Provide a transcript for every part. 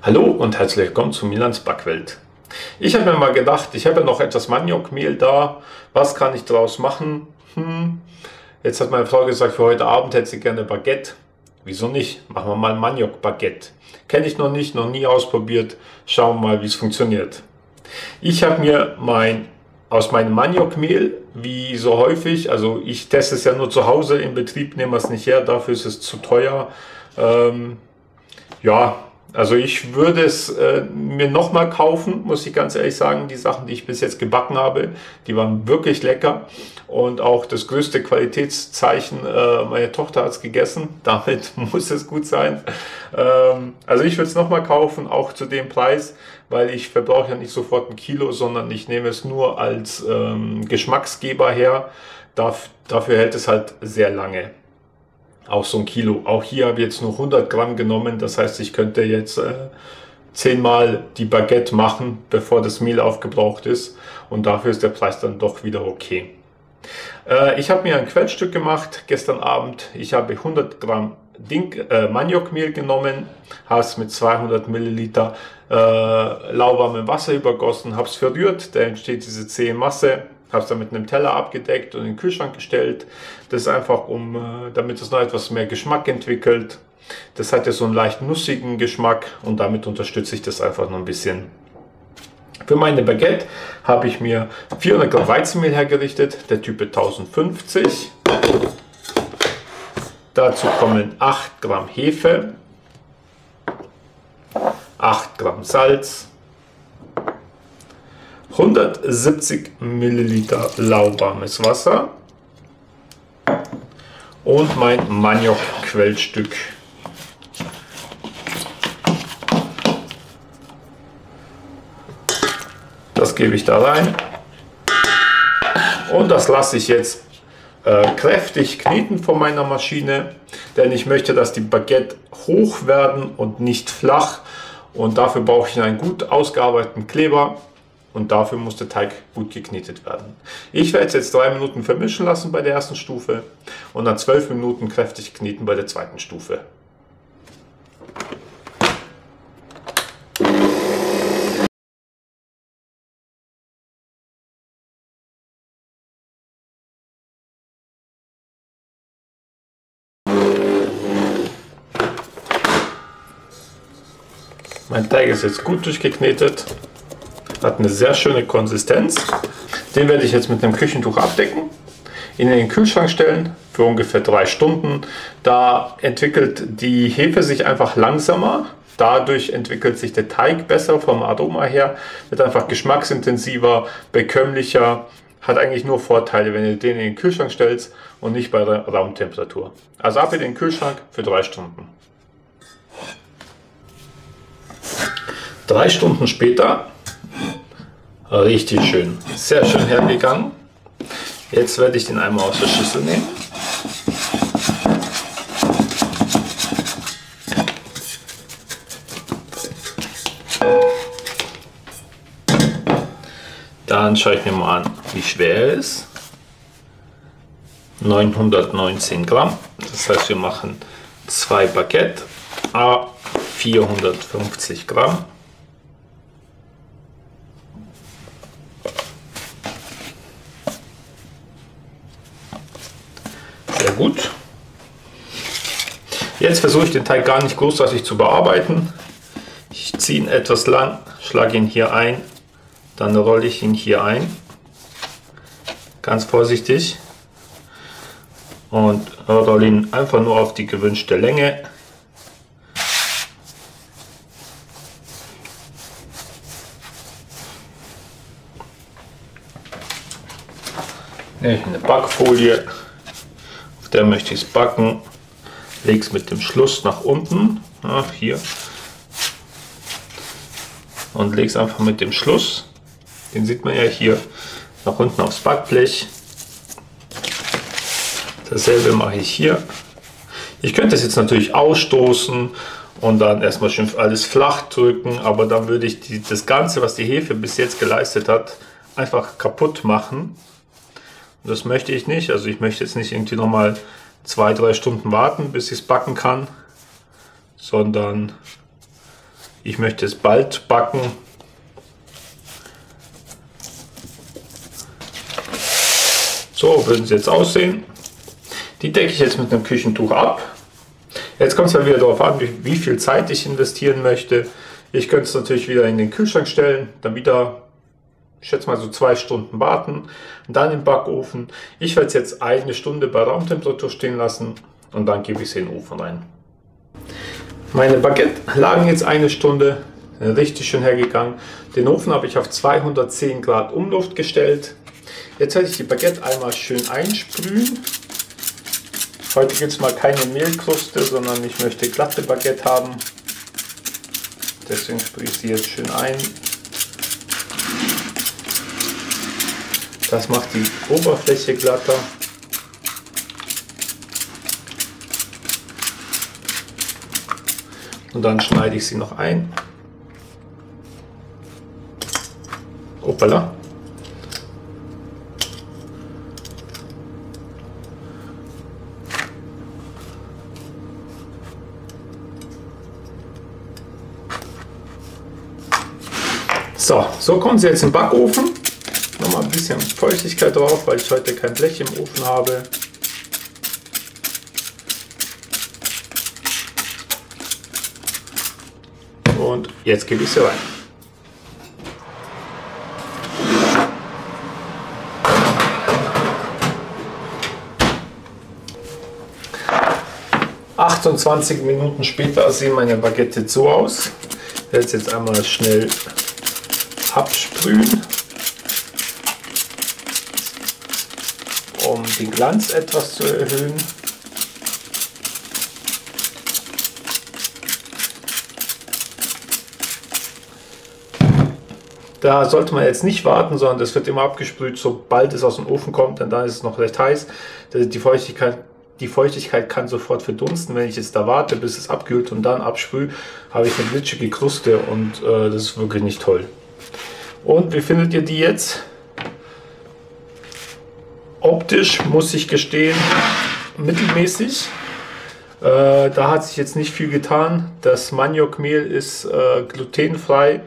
Hallo und herzlich willkommen zu Milans Backwelt. Ich habe mir mal gedacht, ich habe ja noch etwas Maniokmehl da. Was kann ich daraus machen? Hm. Jetzt hat meine Frau gesagt, für heute Abend hätte sie gerne Baguette. Wieso nicht? Machen wir mal Maniok-Baguette. Kenne ich noch nicht, noch nie ausprobiert. Schauen wir mal, wie es funktioniert. Ich habe mir mein aus meinem Maniokmehl, wie so häufig, also ich teste es ja nur zu Hause, im Betrieb nehmen wir es nicht her, dafür ist es zu teuer. Ähm, ja, also ich würde es äh, mir nochmal kaufen, muss ich ganz ehrlich sagen. Die Sachen, die ich bis jetzt gebacken habe, die waren wirklich lecker. Und auch das größte Qualitätszeichen, äh, meine Tochter hat es gegessen. Damit muss es gut sein. Ähm, also ich würde es nochmal kaufen, auch zu dem Preis, weil ich verbrauche ja nicht sofort ein Kilo, sondern ich nehme es nur als ähm, Geschmacksgeber her. Darf, dafür hält es halt sehr lange auch so ein Kilo. Auch hier habe ich jetzt nur 100 Gramm genommen. Das heißt, ich könnte jetzt äh, zehnmal die Baguette machen, bevor das Mehl aufgebraucht ist. Und dafür ist der Preis dann doch wieder okay. Äh, ich habe mir ein Quellstück gemacht gestern Abend. Ich habe 100 Gramm Ding, äh, Maniokmehl genommen, habe es mit 200 Milliliter äh, lauwarmem Wasser übergossen, habe es verrührt, da entsteht diese zähe Masse habe es dann mit einem Teller abgedeckt und in den Kühlschrank gestellt. Das ist einfach, um, äh, damit es noch etwas mehr Geschmack entwickelt. Das hat ja so einen leicht nussigen Geschmack und damit unterstütze ich das einfach noch ein bisschen. Für meine Baguette habe ich mir 400 Gramm Weizenmehl hergerichtet, der Typ 1050. Dazu kommen 8 Gramm Hefe, 8 Gramm Salz, 170 Milliliter lauwarmes Wasser und mein Maniok-Quellstück. Das gebe ich da rein. Und das lasse ich jetzt äh, kräftig kneten von meiner Maschine, denn ich möchte, dass die Baguette hoch werden und nicht flach. Und dafür brauche ich einen gut ausgearbeiteten Kleber und dafür muss der Teig gut geknetet werden. Ich werde es jetzt drei Minuten vermischen lassen bei der ersten Stufe und dann zwölf Minuten kräftig kneten bei der zweiten Stufe. Mein Teig ist jetzt gut durchgeknetet. Hat eine sehr schöne Konsistenz. Den werde ich jetzt mit einem Küchentuch abdecken, in den Kühlschrank stellen für ungefähr drei Stunden. Da entwickelt die Hefe sich einfach langsamer. Dadurch entwickelt sich der Teig besser vom Aroma her, wird einfach geschmacksintensiver, bekömmlicher, hat eigentlich nur Vorteile, wenn du den in den Kühlschrank stellst und nicht bei der Raumtemperatur. Also ab in den Kühlschrank für drei Stunden. Drei Stunden später Richtig schön. Sehr schön hergegangen. Jetzt werde ich den einmal aus der Schüssel nehmen. Dann schaue ich mir mal an, wie schwer er ist. 919 Gramm. Das heißt, wir machen zwei Baguette, a 450 Gramm. Gut. Jetzt versuche ich den Teig gar nicht großartig zu bearbeiten. Ich ziehe ihn etwas lang, schlage ihn hier ein, dann rolle ich ihn hier ein. Ganz vorsichtig. Und rolle ihn einfach nur auf die gewünschte Länge. Nehme ich eine Backfolie der möchte ich es backen. Lege es mit dem Schluss nach unten, ja, hier. Und lege es einfach mit dem Schluss, den sieht man ja hier, nach unten aufs Backblech. Dasselbe mache ich hier. Ich könnte es jetzt natürlich ausstoßen und dann erstmal schön alles flach drücken, aber dann würde ich die, das Ganze, was die Hefe bis jetzt geleistet hat, einfach kaputt machen. Das möchte ich nicht. Also ich möchte jetzt nicht irgendwie nochmal zwei, drei Stunden warten, bis ich es backen kann, sondern Ich möchte es bald backen. So würden sie jetzt aussehen. Die decke ich jetzt mit einem Küchentuch ab. Jetzt kommt es ja wieder darauf an, wie, wie viel Zeit ich investieren möchte. Ich könnte es natürlich wieder in den Kühlschrank stellen, dann wieder, ich schätze mal so zwei Stunden warten dann im Backofen. Ich werde es jetzt eine Stunde bei Raumtemperatur stehen lassen und dann gebe ich es in den Ofen rein. Meine Baguette lagen jetzt eine Stunde, richtig schön hergegangen. Den Ofen habe ich auf 210 Grad Umluft gestellt. Jetzt werde ich die Baguette einmal schön einsprühen. Heute gibt es mal keine Mehlkruste, sondern ich möchte glatte Baguette haben. Deswegen sprühe ich sie jetzt schön ein. Das macht die Oberfläche glatter. Und dann schneide ich sie noch ein. Hoppala. So, so kommen sie jetzt im Backofen. Nochmal ein bisschen Feuchtigkeit drauf, weil ich heute kein Blech im Ofen habe. Und jetzt gebe ich sie rein. ...28 Minuten später sehen meine Baguette so aus. Ich werde jetzt einmal schnell absprühen, um den Glanz etwas zu erhöhen. Da sollte man jetzt nicht warten, sondern das wird immer abgesprüht, sobald es aus dem Ofen kommt, denn dann ist es noch recht heiß. Die Feuchtigkeit, die Feuchtigkeit kann sofort verdunsten. Wenn ich jetzt da warte, bis es abkühlt und dann absprühe, habe ich eine glitschige Kruste und äh, das ist wirklich nicht toll. Und wie findet ihr die jetzt? Optisch muss ich gestehen, mittelmäßig. Äh, da hat sich jetzt nicht viel getan. Das Maniokmehl ist äh, glutenfrei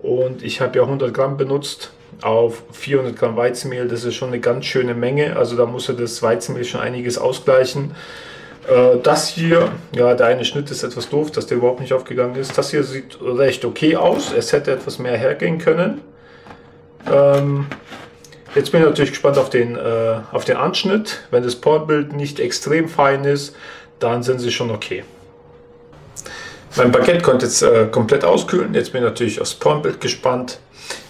und ich habe ja 100 Gramm benutzt auf 400 Gramm Weizenmehl. Das ist schon eine ganz schöne Menge. Also da muss ja das Weizenmehl schon einiges ausgleichen. Äh, das hier, ja, der eine Schnitt ist etwas doof, dass der überhaupt nicht aufgegangen ist. Das hier sieht recht okay aus. Es hätte etwas mehr hergehen können. Ähm, jetzt bin ich natürlich gespannt auf den, äh, auf den Anschnitt. Wenn das Portbild nicht extrem fein ist, dann sind sie schon okay. Mein Baguette konnte jetzt äh, komplett auskühlen. Jetzt bin ich natürlich aufs Pornbild gespannt.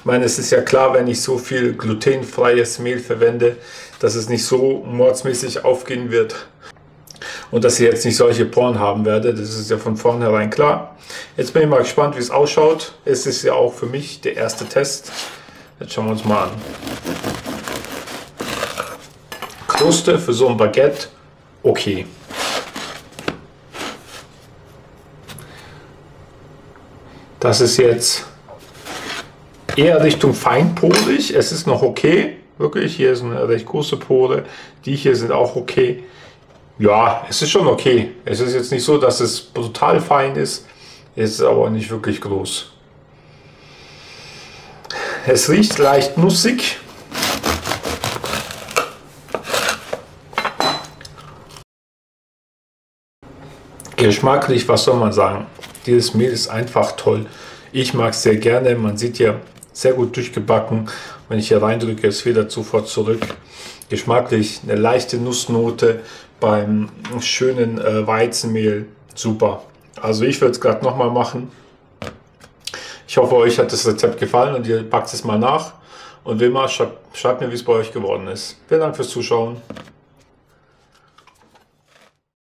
Ich meine, es ist ja klar, wenn ich so viel glutenfreies Mehl verwende, dass es nicht so mordsmäßig aufgehen wird und dass ich jetzt nicht solche Poren haben werde. Das ist ja von vornherein klar. Jetzt bin ich mal gespannt, wie es ausschaut. Es ist ja auch für mich der erste Test. Jetzt schauen wir uns mal an. Kruste für so ein Baguette, okay. Das ist jetzt eher Richtung feinporig. Es ist noch okay. Wirklich, hier ist eine recht große Pore. Die hier sind auch okay. Ja, es ist schon okay. Es ist jetzt nicht so, dass es brutal fein ist. Es ist aber nicht wirklich groß. Es riecht leicht nussig. Geschmacklich, was soll man sagen? Dieses Mehl ist einfach toll. Ich mag es sehr gerne. Man sieht ja sehr gut durchgebacken. Wenn ich hier reindrücke, es wieder sofort zurück. Geschmacklich eine leichte Nussnote beim schönen äh, Weizenmehl. Super. Also ich würde es gerade nochmal machen. Ich hoffe, euch hat das Rezept gefallen und ihr packt es mal nach. Und wie immer, schreibt mir, wie es bei euch geworden ist. Vielen Dank fürs Zuschauen.